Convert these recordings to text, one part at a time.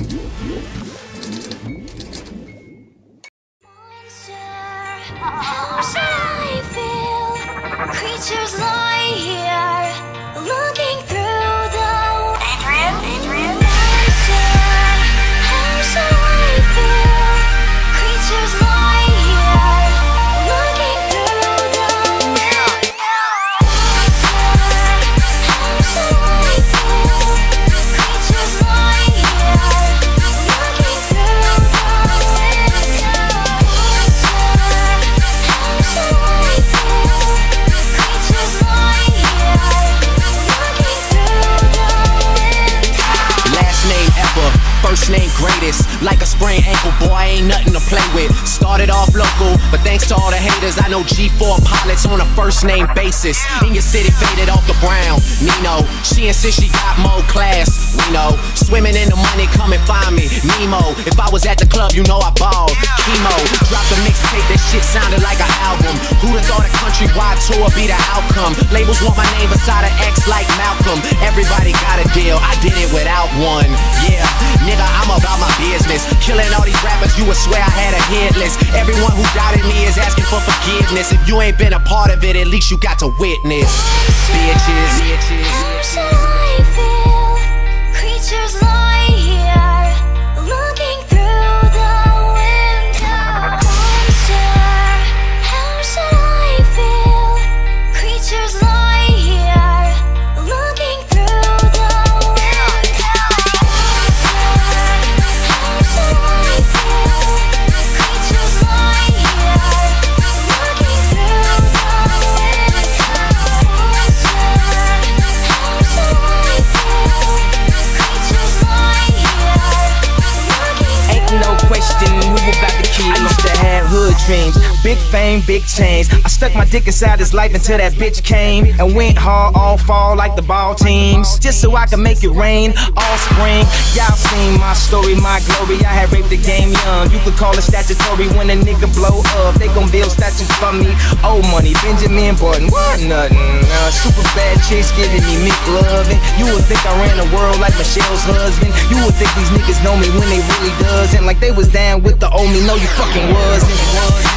Música name greatest. Like a sprained ankle, boy, ain't nothing to play with. Started off local, but thanks to all the haters, I know G4 pilots on a first name basis. In your city, faded off the brown. Nino, she insists she got more class. We know, swimming in the money, come and find me. Nemo, if I was at the club, you know I balled. Chemo, dropped a mixtape, that shit sounded like an album. Who'd have thought a countrywide tour be the outcome? Labels want my name beside an X like Malcolm. Everybody got a deal, I did it without one. Business. Killing all these rappers, you would swear I had a hit list. Everyone who doubted me is asking for forgiveness. If you ain't been a part of it, at least you got to witness. Bitches, bitches. How should I feel? Creatures dreams, big fame, big chains. I stuck my dick inside his life until that bitch came and went hard all fall like the ball teams, just so I could make it rain all spring. Y'all seen my story, my glory. I had raped the game young. You could call it statutory when a nigga blow up. They gon' build statues for me. Old money, Benjamin Button, what nothing. Uh, super bad chicks giving me McLovin. You would think I ran the world like Michelle's husband. You would think these niggas know me when they really doesn't. Like they was down with the old me. No, you fucking wasn't.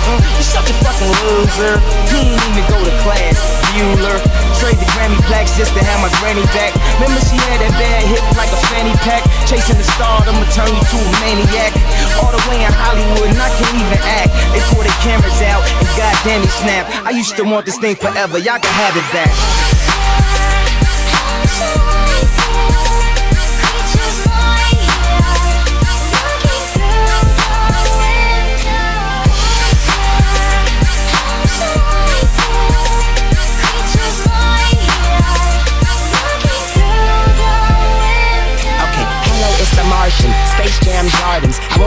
Uh, you such a fucking loser. He ain't even go to class. Bueller. Trade the Grammy plaques just to have my granny back. Remember she had that bad hip like a fanny pack. Chasing the star, I'ma turn you to a maniac. All the way in Hollywood, and I can't even act. They pull their cameras out, and goddamn he snap. I used to want this thing forever, y'all can have it back.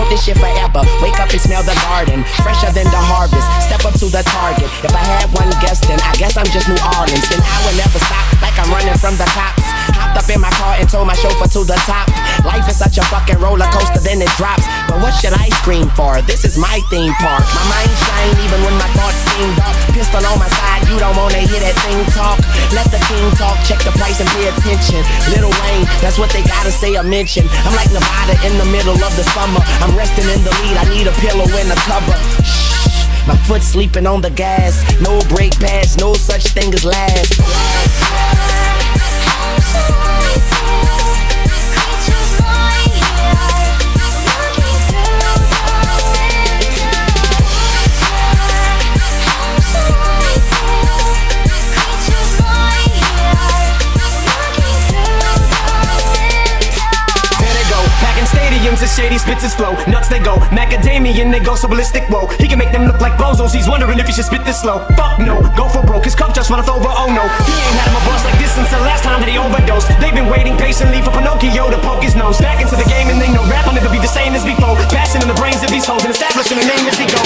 Want this shit forever. Wake up and smell the garden. Fresher than the harvest. Step up to the target. If I had one guess, then I guess I'm just New Orleans. Then I would never stop like I'm running from the cops. Hopped up in my car and told my chauffeur to the top. Life is such a fucking roller coaster, then it drops. What should I scream for? This is my theme park. My mind shine even when my thoughts seem dark. Pistol on my side, you don't wanna hear that thing talk. Let the king talk, check the price and pay attention. Lil Wayne, that's what they gotta say or mention. I'm like Nevada in the middle of the summer. I'm resting in the lead, I need a pillow and a cover. Shh, my foot sleeping on the gas. No brake pads, no such thing as last. And shady spits his flow. Nuts they go, macadamian they go so ballistic. Whoa, he can make them look like bozos. He's wondering if he should spit this slow. Fuck no, go for broke. His cup just runneth over. Oh no, he ain't had him a bust like this since the last time that he overdosed. They've been waiting patiently for Pinocchio to poke his nose back into the game, and they know rap will never be the same as before. Passing in the brains of these hoes and establishing a name as he goes. Passion